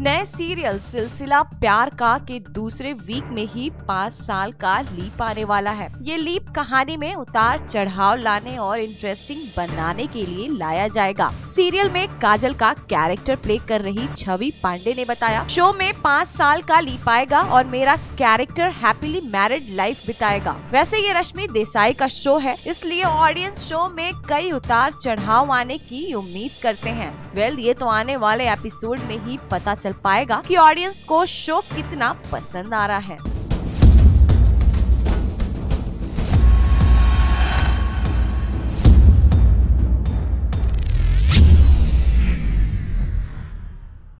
नए सीरियल सिलसिला प्यार का के दूसरे वीक में ही पाँच साल का लीप आने वाला है। ये लीप कहानी में उतार चढ़ाव लाने और इंटरेस्टिंग बनाने के लिए लाया जाएगा। सीरियल में काजल का कैरेक्टर प्ले कर रही छवि पांडे ने बताया। शो में पाँच साल का लीप आएगा और मेरा कैरेक्टर हैप्पीली मैरिड लाइफ बिताएगा। वैसे ये रश्मि देसाई का शो है, इसलिए ऑडियंस शो में कई उतार चढ़ाव आने की उम्मीद करते हैं। वेल, ये तो आने वाले एपिसोड में ही पता चल पाएगा कि ऑडियंस को शो कितना पसंद आ रहा है।